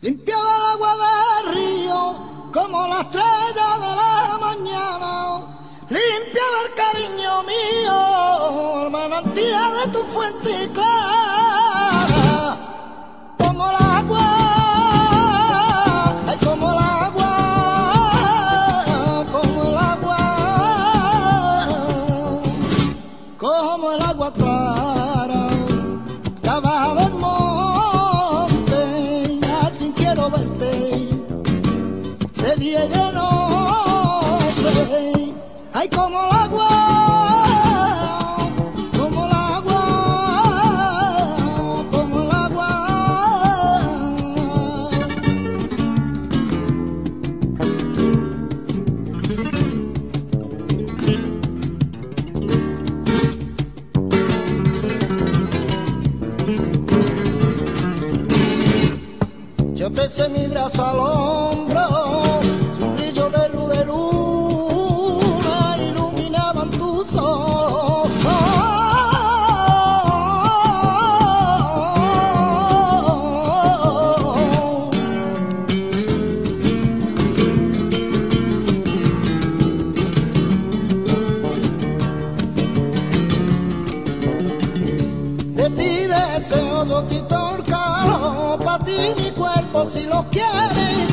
Limpiaba el agua del río como la estrella de la mañana. Limpiaba el cariño mío, el manantial de tu fuente y Yo mi brazo al hombro, su brillo de luz de luna iluminaban tus ojos. De ti deseo yo si lo quieren.